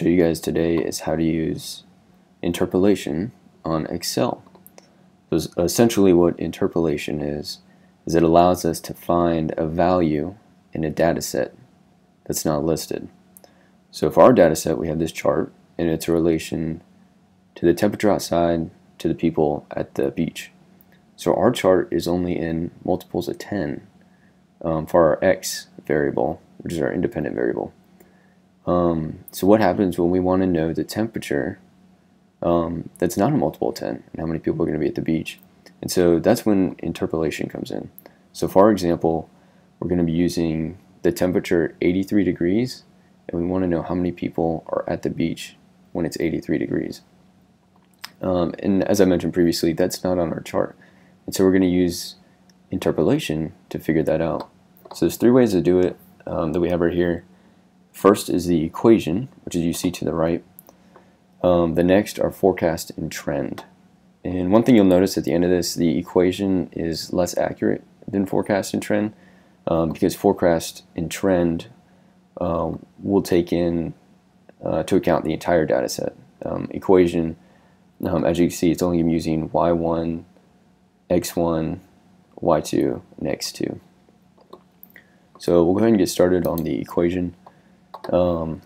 show you guys today is how to use interpolation on Excel. So essentially what interpolation is, is it allows us to find a value in a data set that's not listed. So for our data set we have this chart and it's a relation to the temperature outside to the people at the beach. So our chart is only in multiples of 10 um, for our x variable, which is our independent variable. Um, so what happens when we want to know the temperature um, that's not a multiple of 10 and how many people are going to be at the beach? And so that's when interpolation comes in. So for example, we're going to be using the temperature 83 degrees and we want to know how many people are at the beach when it's 83 degrees. Um, and as I mentioned previously, that's not on our chart. And so we're going to use interpolation to figure that out. So there's three ways to do it um, that we have right here. First is the equation, which is you see to the right. Um, the next are forecast and trend. And one thing you'll notice at the end of this, the equation is less accurate than forecast and trend um, because forecast and trend uh, will take in uh, to account the entire data set. Um, equation, um, as you can see, it's only using y1, x1, y2, and x2. So we'll go ahead and get started on the equation. Um,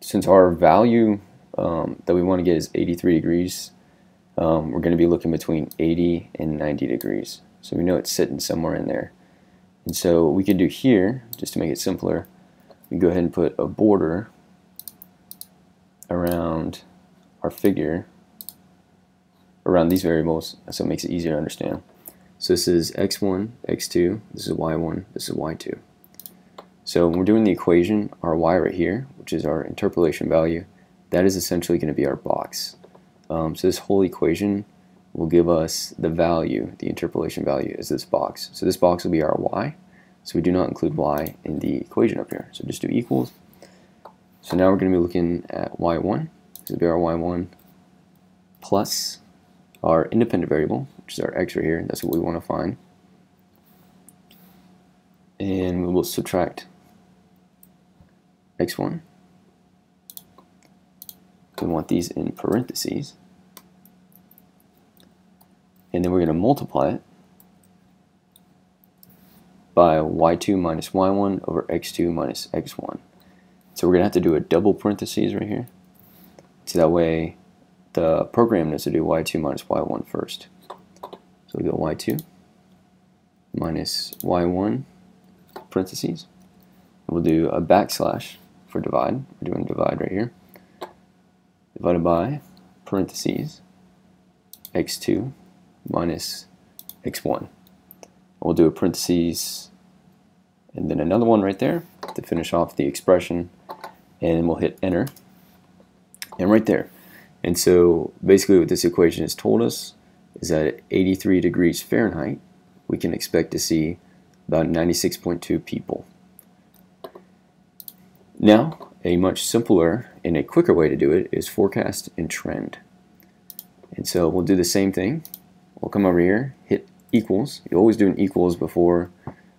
since our value um, that we want to get is 83 degrees, um, we're going to be looking between 80 and 90 degrees. So we know it's sitting somewhere in there. And so what we could do here, just to make it simpler, we go ahead and put a border around our figure, around these variables, so it makes it easier to understand. So this is x1, x2, this is y1, this is y2. So when we're doing the equation, our y right here, which is our interpolation value, that is essentially going to be our box. Um, so this whole equation will give us the value, the interpolation value is this box. So this box will be our y. So we do not include y in the equation up here. So just do equals. So now we're going to be looking at y1. This will be our y1 plus our independent variable, which is our x right here. That's what we want to find. And we will subtract x1. We want these in parentheses. And then we're going to multiply it by y2 minus y1 over x2 minus x1. So we're going to have to do a double parentheses right here. So that way the program knows to do y2 minus y1 first. So we go y2 minus y1 parentheses. We'll do a backslash for divide. We're doing divide right here. Divided by parentheses x2 minus x1. We'll do a parentheses and then another one right there to finish off the expression and we'll hit enter and right there and so basically what this equation has told us is that at 83 degrees Fahrenheit we can expect to see about 96.2 people now a much simpler and a quicker way to do it is forecast and trend and so we'll do the same thing we'll come over here hit equals you always do an equals before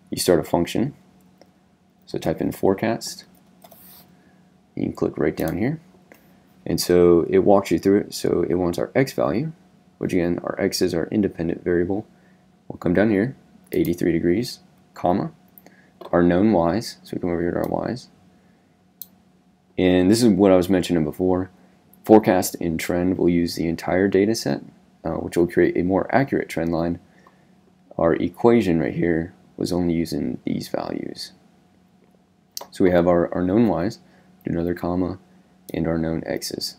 you start a function so type in forecast. You can click right down here. And so it walks you through it. So it wants our x value, which again, our x is our independent variable. We'll come down here, 83 degrees, comma, our known y's. So we come over here to our y's. And this is what I was mentioning before. Forecast and trend will use the entire data set, uh, which will create a more accurate trend line. Our equation right here was only using these values. So we have our, our known y's, do another comma, and our known x's.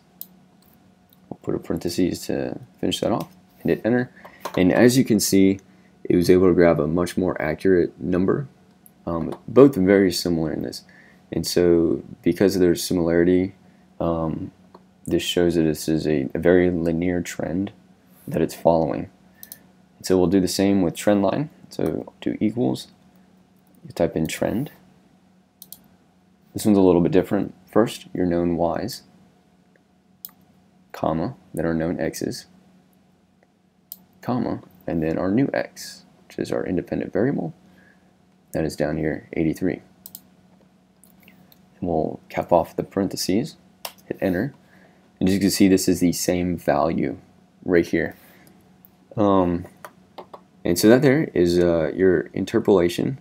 We'll put a parenthesis to finish that off and hit enter. And as you can see, it was able to grab a much more accurate number. Um, both very similar in this. And so because of their similarity, um, this shows that this is a, a, very linear trend that it's following. And so we'll do the same with trend line. So do equals, you type in trend, this one's a little bit different. First, your known y's, comma, then our known x's, comma, and then our new x, which is our independent variable. That is down here, 83. We'll cap off the parentheses, hit enter. And as you can see, this is the same value right here. Um, and so that there is uh, your interpolation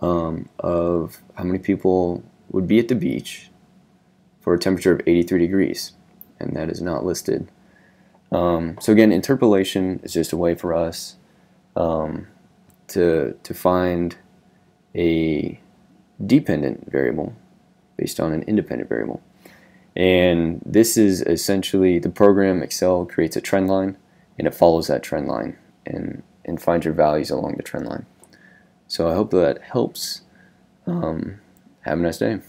um, of how many people would be at the beach for a temperature of 83 degrees. And that is not listed. Um, so again, interpolation is just a way for us um, to, to find a dependent variable based on an independent variable. And this is essentially the program Excel creates a trend line and it follows that trend line and, and finds your values along the trend line. So I hope that helps. Um, have a nice day.